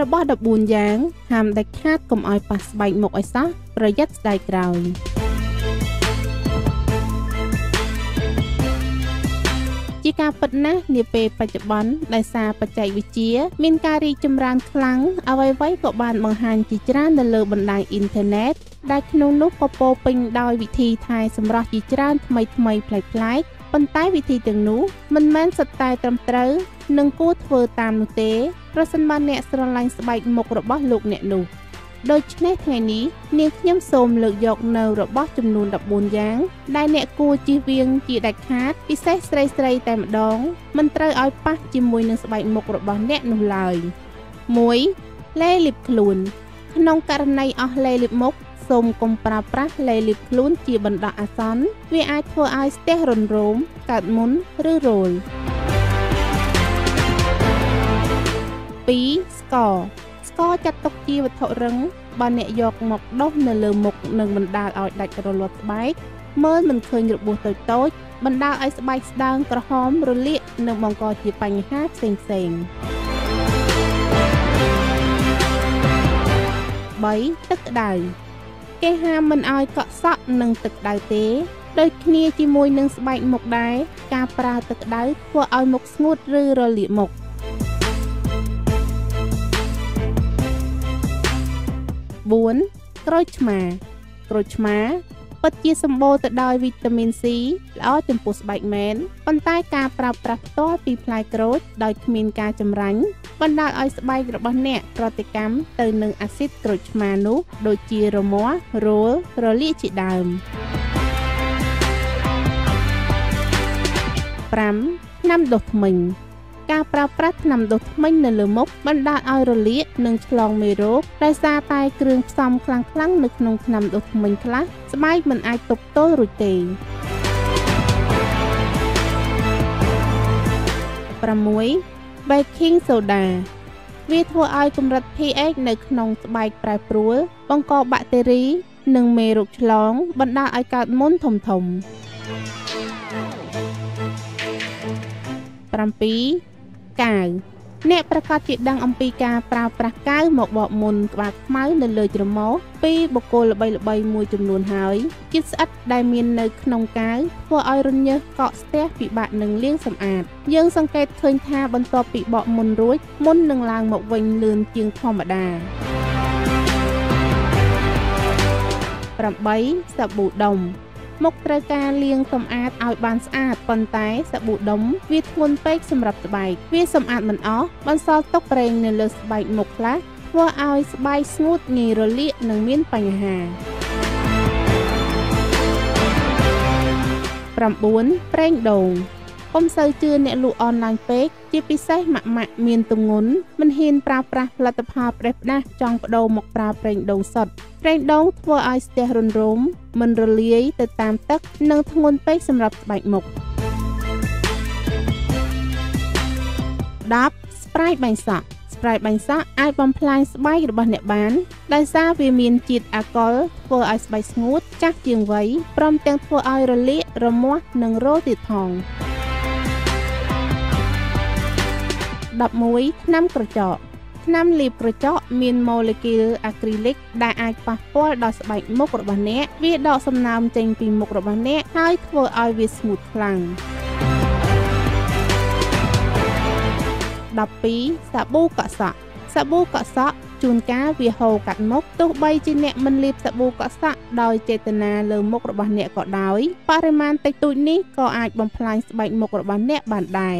របស់14យ៉ាងហាមដាច់ខាតកុំឲ្យប៉ះស្បែកមុខឲ្យសោះប្រយ័ត្នស្ដាយក្រោយជាការពិតណាស់នាពេលបច្ចុប្បន្នដោយសារបច្ចេកវិទ្យាមានការរីកចម្រើនខ្លាំងអ្វីៗក៏បានបង្ហាញជាច្រើននៅលើបណ្ដាញអ៊ីនធឺណិតដែលក្នុងនោះក៏ពោពេញដោយវិធីថែសម្រស់ជាច្រើនថ្មីថ្មីប្លែកៗប៉ុន្តែវិធីទាំងនោះមិនមែនសុទ្ធតែត្រឹមត្រូវ និងគួរធ្វើតាមនោះទេ ប្រសិនបើអ្នកស្រឡាញ់ស្បែកមុខរបស់លោកអ្នកនោះដូច្នេះថ្ងៃនេះនាងខ្ញុំសូមលើកយកនៅរបស់ចំនួន14យ៉ាង ដែលអ្នកគួរជៀសវាងជាដាច់ខាត ពិសេសស្រីស្រីតែម្ដងមិនត្រូវឲ្យប៉ះជាមួយនឹងស្បែកមុខរបស់អ្នកនោះឡើយ1លេលីបខ្លួន ក្នុងករណីអស់លេលីបមុខសូមកុំប្រើប្រាស់លេលីបខ្លួនជាបណ្ដោះអាសន្នវាអាចធ្វើឲ្យស្ទះរនរោមកើតមុនឬរោល2 ស្ករស្ករចាត់ទុកជាវត្ថុរឹងបើអ្នកយកមកដុសនៅលើមុខនឹងបណ្ដាលឲ្យដាច់រលាត់ស្បែកមើលមិនឃើញរបួសតូចតូចបណ្ដាលឲ្យស្បែកស្ដើងក្រហមរលាកនិងបង្កជាបញ្ហាផ្សេងផ្សេង3ទឹកក្តៅគេហាមមិនឲ្យកក់សក់នឹងទឹកក្តៅទេដូចគ្នាជាមួយនឹងស្បែកមុខដែរការប្រើទឹកក្តៅធ្វើឲ្យមុខស្ងួតឬរលាកមុខ 4ក្រូចឆ្មាក្រូចឆ្មាពិតជាសម្បូរទៅដោយវីតាមីន C ល្អចំពោះស្បែកមែនប៉ុន្តែការប្រើប្រាស់ផ្ទាល់ពីផ្លែក្រូចដោយគ្មានការចម្រាញ់បណ្ដាលឲ្យស្បែករបស់អ្នកប្រតិកម្មទៅនឹងអាស៊ីតក្រូចឆ្មានោះដូចជារមាស់រោលរលាកជាដើម5ថ្នាំដុសធ្មេញ ការប្រើប្រាស់ថ្នាំដុសធ្មេញនៅលើមុខបណ្ដាលឲ្យរលាកនិងឆ្លងមេរោគដោយសារតែគ្រឿងផ្សំខ្លាំងៗនៅក្នុងថ្នាំដុសធ្មេញខ្លះស្បែកមិនអាចទប់ទល់រួចទេ6 baking soda វាធ្វើឲ្យកម្រិត pH នៅក្នុងស្បែកប្រែប្រួល បង្កបាក់តេរី និងមេរោគឆ្លង បណ្ដាលឲ្យកើតមុនធំធំ7 កាវអ្នកប្រកាសជាដឹងអំពីការប្រើប្រាស់កាវមកបកមុនក្បាលខ្មៅនៅលើច្រមុះពីបុគ្គលល្បីៗមួយចំនួនហើយជាតិស្អិតដែលមាននៅក្នុងកាវធ្វើឲ្យរញើសកកស្ទះពិបាកនឹងលាងសម្អាត យើងសង្កេតឃើញថាបន្ទាប់ពីបកមុនរួចមុននឹងឡើងមកវិញលឿនជាងធម្មតា8សាប៊ូដុំ មុខត្រូវការលាងសម្អាតឲ្យបានស្អាតប៉ុន្តែសាប៊ូដុំវាធ្ងន់ពេកសម្រាប់ស្បែកវាសម្អាតមិនអស់បន្សល់ទុកប្រេងនៅលើស្បែកមុខខ្លះធ្វើឲ្យស្បែកស្ងួតងាយរលាកនិងមានបញ្ហា9ប្រេងដូង កុំសូវជឿអ្នកលក់អនឡាញពេកជាពិសេសម៉ាក់ម៉ាក់មានទម្ងន់មិនហ៊ានប្រើប្រាស់ផលិតផលប្រេះផ្ដាស់ចង់បដូរមកប្រើប្រេងដូងសុទ្ធប្រេងដូងធ្វើឲ្យស្ទះរនរោមមិនរលាយទៅតាមទឹកនិងធ្ងន់ពេកសម្រាប់ស្បែកមុខ10ស្ប្រៃបាញ់សក់ស្ប្រៃបាញ់សក់អាចបំផ្លាញស្បែករបស់អ្នកបានដោយសារវាមានជាតិអាល់កុលធ្វើឲ្យស្បែកស្ងួតចាស់ជាងវ័យព្រមទាំងធ្វើឲ្យរលាករមាស់និងរោទៀតផង 11ថ្នាំក្រចកថ្នាំលាបក្រចកមានម៉ូលេគុលអាគ្រីលិកដែលអាចប៉ះពាល់ដល់ស្បែកមុខរបស់អ្នកវាដកសំណើមចេញពីមុខរបស់អ្នកហើយធ្វើឲ្យវាស្ងួតខ្លាំង12សាប៊ូកក់សក់សាប៊ូកក់សក់ជួនកាលវាហូរកាត់មុខទោះបីជាអ្នកមិនលាបសាប៊ូកក់សក់ដោយចេតនាលើមុខរបស់អ្នកក៏ដោយបរិមាណតិចតួចនេះក៏អាចបំផ្លាញស្បែកមុខរបស់អ្នកបានដែរ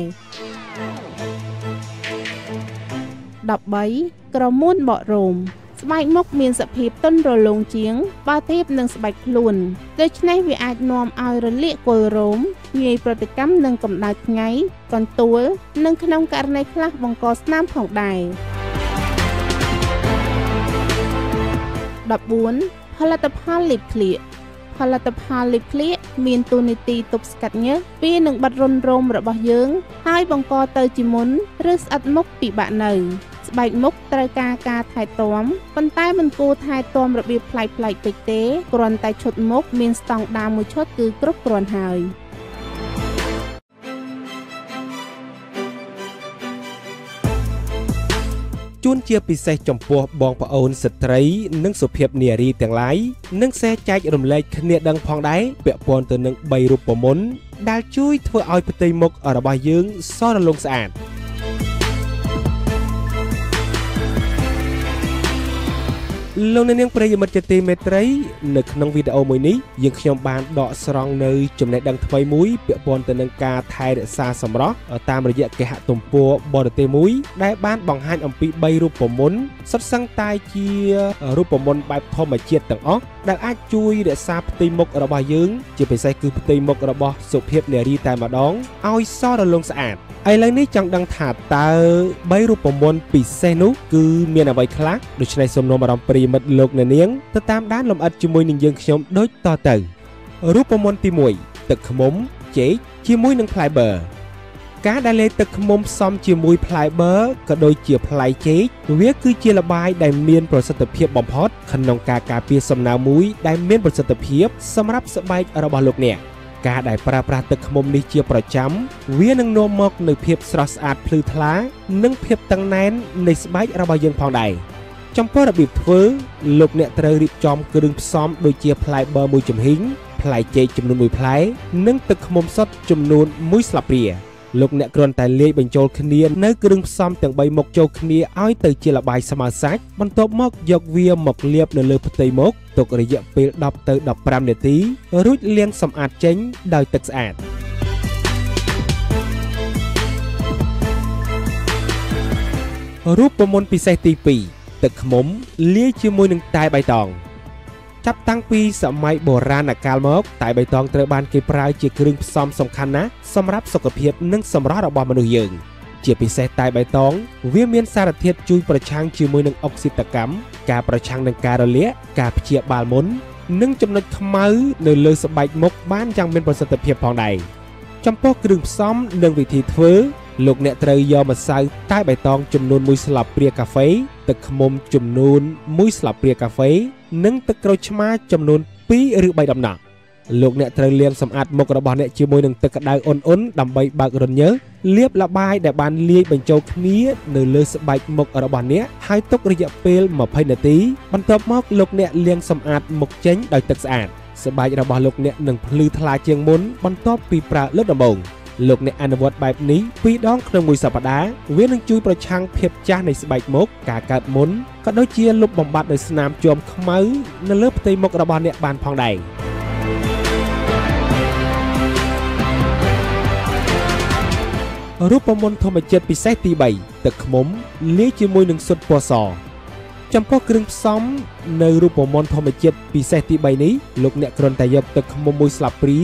13ក្រមួនបករោមស្បែកមុខមានសភាពទន់រលោងជាង បើធៀបនឹងស្បែកខ្លួនដូច្នេះវាអាចនាំឲ្យរលាកគល់រោមងាយប្រតិកម្មនឹងកម្ដៅថ្ងៃកន្ទួល និងក្នុងករណីខ្លះបង្កស្នាមផងដែរ14ផលិតផលលីបក្លៀកផលិតផលលីបក្លៀកមានតួនាទីទប់ស្កាត់ញើសវានឹងបិទរុនរោមរបស់យើង ហើយបង្កទៅជាមុន ឬស្អិតមុខពិបាកនៅ ស្បែកមុខត្រូវការការថែទាំប៉ុន្តែមិនគួរថែទាំរបៀបប្លែកៗពេកទេគ្រាន់តែឈុតមុខមានស្តង់ដារមួយឈុតគឺគ្រប់គ្រាន់ហើយជួនជាពិសេសចំពោះបងប្អូនស្ត្រី និងសុភាពនារីទាំងឡាយនិងខ្សែចែករំលែកគ្នាដឹងផងដែរពាក់ព័ន្ធទៅនឹង3រូបមន្តដែលជួយធ្វើឲ្យផ្ទៃមុខរបស់យើងសរលុងស្អាត។ លោកអ្នកនាងប្រិយមិត្តជាទីមេត្រីនៅក្នុងវីដេអូមួយនេះយើងខ្ញុំបានដកស្រង់នៅចំណេះដឹងថ្មីមួយពាក់ព័ន្ធទៅនឹងការថែរក្សាសម្រស់តាមរយៈគេហទំព័របរទេសមួយ ដែលបានបង្ហាញអំពី3រូបមន្តសុទ្ធសឹងតែជារូបមន្តបែបធម្មជាតិទាំងអស់ដែលអាចជួយរក្សាផ្ទៃមុខរបស់យើង ជាពិសេសគឺផ្ទៃមុខរបស់សុភាពនារីតែម្ដងឲ្យសរលុងស្អាតឥឡូវនេះចង់ដឹងថាតើ3រូបមន្តពិសេសនោះគឺមានអ្វីខ្លះដូច្នេះសូមនាំអារម្មណ៍ប្រិយមិត្តលោកអ្នកនាងទៅតាមដានលំអិតជាមួយនឹងយើងខ្ញុំដូចតទៅរូបមន្តទី1ទឹកខ្មុំចេកជាមួយនឹងផ្លែបឺការដែលលេទឹកខ្មុំផ្សំជាមួយផ្លែបឺក៏ដូចជាផ្លែចេកវាគឺជាល្បាយដែលមានប្រសិទ្ធភាពបំផុតក្នុងការការពារសំណើមួយដែលមានប្រសិទ្ធភាពសម្រាប់ស្បែករបស់លោកអ្នកការដែលប្រើប្រាស់ទឹកឃ្មុំនេះជាប្រចាំវានឹងនាំមកនូវភាពស្រស់ស្អាតភ្លឺថ្លា និងភាពតឹងណែននៃស្បែករបស់យើងផងដែរ ចំពោះរបៀបធ្វើលោកអ្នកត្រូវរៀបចំគ្រឿងផ្សំដូចជាផ្លែបឺមួយចំហិងផ្លែចេកចំនួន1ផ្លែនិងទឹកឃ្មុំសុទ្ធចំនួន1ស្លាបព្រាលោកអ្នកគ្រាន់តែលាយបញ្ចូលគ្នានៅគ្រឿងផ្សំទាំង3មុខចូលគ្នាឲ្យទៅជាល្បាយស្មើសាច់បន្ទាប់មកយកវាមកលាបនៅលើផ្ទៃមុខទុករយៈពេល10ទៅ15នាទីរួចលាងសម្អាតចេញដោយទឹកស្អាតរូបមន្តពិសេសទី2 ទឹកខ្មុំលាយជាមួយនឹងតែបៃតងចាប់តាំងពីសម័យបុរាណកាលមក តែបៃតងត្រូវបានគេប្រើជាគ្រឿងផ្សំសំខាន់ណាស់សម្រាប់សុខភាពនិងសម្រស់របស់មនុស្សយើង ជាពិសេសតែបៃតង វាមានសារធាតុជួយប្រឆាំងជាមួយនឹងអុកស៊ីតកម្មការប្រឆាំងនឹងការរលាកការព្យាបាលមុន និងចំណុចខ្មៅនៅលើស្បែកមុខបានយ៉ាងមានប្រសិទ្ធភាពផងដែរចំពោះគ្រឿងផ្សំនិងវិធីធ្វើ លោកអ្នកត្រូវយកម្សៅតែបៃតងចំនួន1ស្លាបព្រាកាហ្វេទឹកឃ្មុំចំនួន1ស្លាបព្រាកាហ្វេ និងទឹកក្រូចឆ្មាចំនួន2ឬ3ដំណក់លោកអ្នកត្រូវលាងសម្អាតមុខរបស់អ្នកជាមួយនឹងទឹកក្តៅអ៊ុនៗដើម្បីបើករន្ធញើសលាបល្បាយដែលបានលាយបញ្ចូលគ្នានៅលើស្បែកមុខរបស់អ្នកហើយទុករយៈពេល20នាទីបន្ទាប់មកលោកអ្នកលាងសម្អាតមុខចេញដោយទឹកស្អាតស្បែករបស់លោកអ្នកនឹងភ្លឺថ្លាជាងមុនបន្ទាប់ពីប្រើលើកដំបូង លោកអ្នកអនុវត្តបែបនេះពីរដងក្នុងមួយសប្តាហ៍វានឹងជួយប្រឆាំងភាពចាស់នៃស្បែកមុខការកើតមុនក៏ដូចជាលុបបំបាត់ដោយស្នាមជាំខ្មៅនៅលើផ្ទៃមុខរបស់អ្នកបានផងដែររូបមន្តធម្មជាតិពិសេសទី3ទឹកឃ្មុំលាយជាមួយនឹងស៊ុតពណ៌សចំពោះគ្រឿងផ្សំនៅរូបមន្តធម្មជាតិពិសេសទី3នេះលោកអ្នកគ្រាន់តែយកទឹកឃ្មុំមួយស្លាបព្រា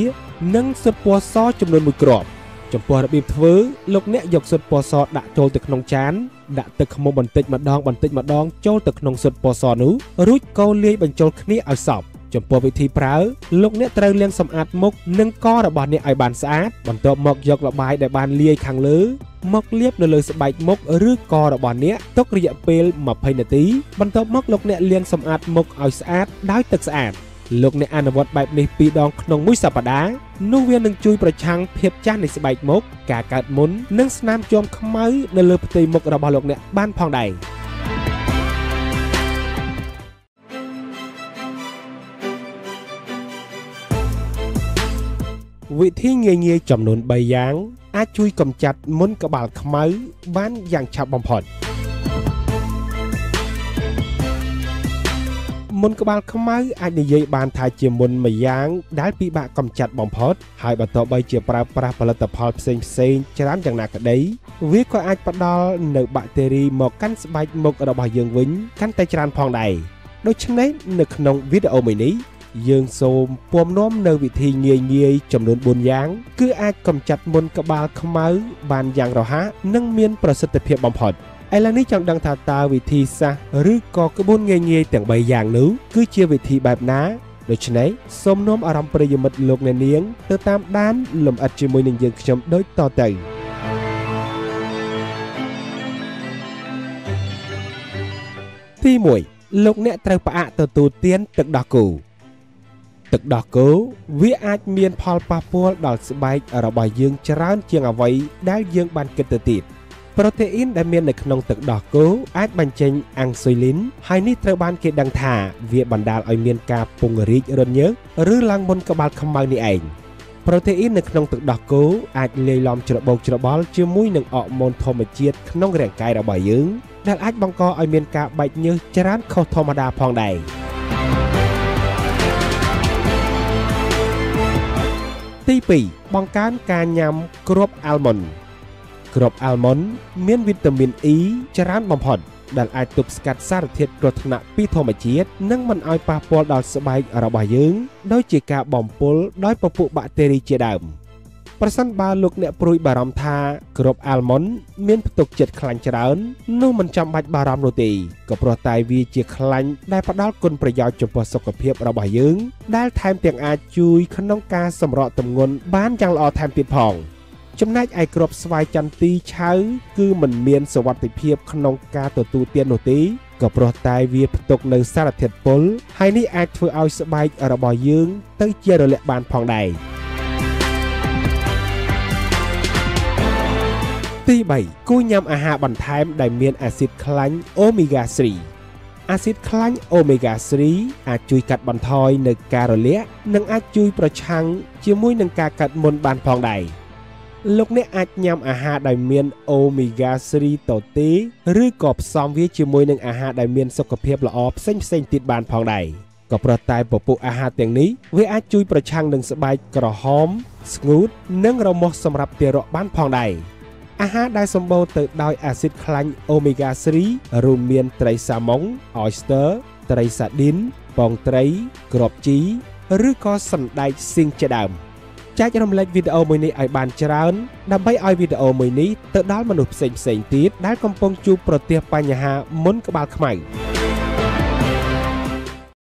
និងស៊ុតពណ៌សចំនួន1គ្រាប់ ចំពោះរបៀបធ្វើលោកអ្នកយកស៊ុតពណ៌សដាក់ចូលទៅក្នុងចានដាក់ទឹកឃ្មុំបន្តិចម្ដងបន្តិចម្ដងចូលទៅក្នុងស៊ុតពណ៌សនោះរួចកូរលាយបញ្ចូលគ្នាឲ្យសព្វចំពោះវិធីប្រើលោកអ្នកត្រូវលាងសម្អាតមុខនិងករបស់អ្នកឲ្យបានស្អាតបន្ទាប់មកយកល្បាយដែលបានលាយខាងលើមកលាបនៅលើស្បែកមុខឬករបស់អ្នកទុករយៈពេល20នាទីបន្ទាប់មកលោកអ្នកលាងសម្អាតមុខឲ្យស្អាតដោយទឹកស្អាត លោកអ្នកអនុវត្តបែបនេះ2ដងក្នុងមួយសប្តាហ៍នោះវានឹងជួយប្រឆាំងភាពចាស់នៃស្បែកមុខការកើតមុននិងស្នាមជាំខ្មៅនៅលើផ្ទៃមុខរបស់លោកអ្នកបានផងដែរវិធីងាយៗចំនួន3យ៉ាង អាចជួយកម្ចាត់មុនក្បាលខ្មៅបានយ៉ាងឆាប់បំផុត។ មុនក្បាលខ្មៅអាចនិយាយបានថាជាមុនមួយយ៉ាងដែលពិបាកកម្ចាត់បំផុតហើយបើទោះបីជាប្រើប្រាស់ផលិតផលផ្សេងផ្សេងច្រើនយ៉ាងណាក្តីវាក៏អាចផ្ដល់នៅបាក់តេរីមកកាន់ស្បែកមុខរបស់យើងវិញកាន់តែច្រើនផងដែរដូច្នេះនៅក្នុងវីដេអូមួយនេះយើងសូមពំនាំនៅវិធីងាយងាយចំនួន4យ៉ាង គឺអាចកម្ចាត់មុនក្បាលខ្មៅបានយ៉ាងរហ័សនិងមានប្រសិទ្ធភាពបំផុត។ ឥឡូវនេះចង់ដឹងថាតើវិធីសាស្ត្រឬក៏ក្បួនងាយងាយទាំង3យ៉ាងនោះគឺជាវិធីបែបណាដូច្នេះសូមនាំអារម្មណ៍ប្រិយមិត្តលោកអ្នកនាងទៅតាមដានលំអិតជាមួយនឹងយើងខ្ញុំដូចតទៅទី1លោកអ្នកត្រូវផ្អាកទទួលទានទឹកដោះគោទឹកដោះគោវាអាចមានផលប៉ះពាល់ដល់ស្បែករបស់យើងច្រើនជាងអ្វីដែលយើងបានគិតទៅទៀត។ ប្រូតេអ៊ីនដែលមាននៅក្នុងទឹកដោះគោអាចបញ្ចេញអាំងស៊ុយលីនហើយនេះត្រូវបានគេដឹងថាវាបណ្ដាលឲ្យមានការពង្រីករញើសឬឡើងមុនក្បាលខ្មៅនេះឯងប្រូតេអ៊ីននៅក្នុងទឹកដោះគោអាចលាយឡំច្របូកច្របល់ជាមួយនឹងអរម៉ូនធម្មជាតិក្នុងរាងកាយរបស់យើងដែលអាចបង្កឲ្យមានការបែកញើសច្រើនខុសធម្មតាផងដែរទី2បង្កើនការញ៉ាំគ្រាប់អាល់ម៉ុន គ្រាប់អាល់ម៉ុនមានវីតាមីន E ច្រើនបំផុតដែលអាចទប់ស្កាត់សារធាតុគ្រោះថ្នាក់ពីធម្មជាតិនិងមិនឲ្យប៉ះពាល់ដល់ស្បែករបស់យើងដោយជាការបំពុលដោយពពួកបាក់តេរីជាដើមប្រសិនបើលោកអ្នកព្រួយបារម្ភថាគ្រាប់អាល់ម៉ុនមានផ្ទុកជាតិខ្លាញ់ច្រើននោះមិនចាំបាច់បារម្ភនោះទេក៏ព្រោះតែវាជាខ្លាញ់ដែលផ្ដល់គុណប្រយោជន៍ចំពោះសុខភាពរបស់យើង ដែលថែមទាំងអាចជួយក្នុងការសម្រកទម្ងន់បានយ៉ាងល្អថែមទៀតផង។ ចំណែកឯគ្រាប់ស្វាយចន្ទីឆៅគឺមិនមានសវត្ថិភាពក្នុងការទទួលទាននោះទេក៏ព្រោះតែវាផ្ទុកនៅសារធាតុពុលហើយនេះអាចធ្វើឲ្យស្បែករបស់យើង ទៅជារលាកបានផងដែរទី3គួរញ៉ាំអាហារបន្ថែមដែលមានអាស៊ីតខ្លាញ់អូមេហ្គា3អាស៊ីតខ្លាញ់អូមេហ្គា3អាចជួយកាត់បន្ថយនៅការរលាក និងអាចជួយប្រឆាំងជាមួយនឹងការកាត់មុនបានផងដែរ លោកអ្នកអាចញ៉ាំអាហារដែលមានអូមេហ្គា3តូទេឬក៏ផ្សំវាជាមួយនឹងអាហារដែលមានសុខភាពល្អផ្សេងផ្សេងទៀតបានផងដែរក៏ព្រោះតែពពុះអាហារទាំងនេះវាអាចជួយប្រឆាំងនឹងស្បែកក្រហម ស្ងួត និងរមាស់សម្រាប់ទារកបានផងដែរអាហារដែលសម្បូរទៅដោយអាស៊ីតខ្លាញ់អូមេហ្គា3រួមមានត្រីសាម៉ុង oyster ត្រីសាឌីន ពងត្រីគ្រាប់ជី ឬក៏សណ្ដែកស៊ីងជាដើម។ ចែករំលែកវីដេអូមួយនេះឲ្យបានច្រើនដើម្បីឲ្យវីដេអូមួយនេះទៅដល់មនុស្សផ្សេងផ្សេងទៀតដែលកំពុងជួបប្រទះបញ្ហាមុនក្បាលខ្មៅ